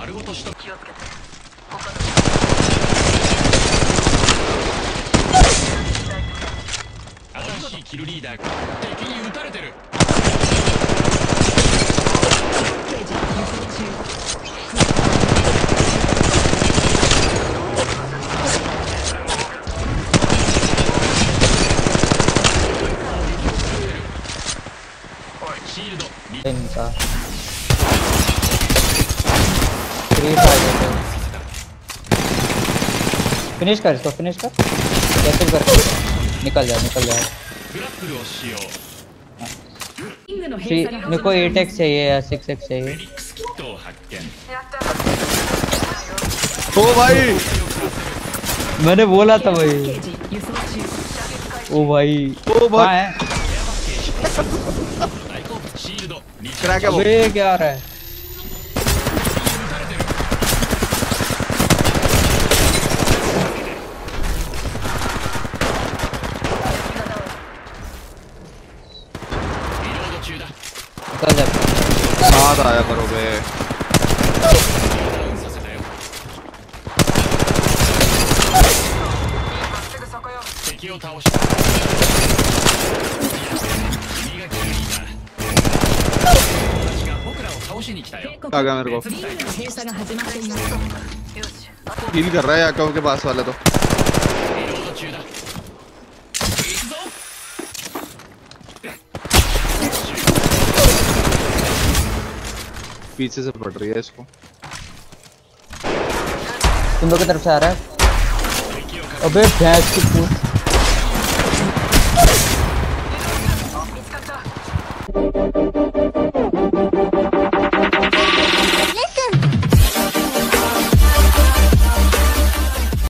丸ごとしと気をつけて他の新しいキルリーダー。が敵に撃たれてる。シールド free fire देते finish कर इसको फिनिश कर। कैसे कर निकल जाए निकल जाए हाँ। मेरे को एट एक्स चाहिए या सिक्स एक्स चाहिए। ओ भाई। मैंने बोला था भाई। ओ भाई। ओ भाई। क्या क्या रहा है? कल साथ आया करो बे। आ गया मेरे को। डील कर रहा है याकव के पास वाला तो। पीछे से पड़ रही है इसको तुम लोग की तरफ़ से आ रहा है अबे, भैंस की पूछ Thank you.